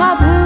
마블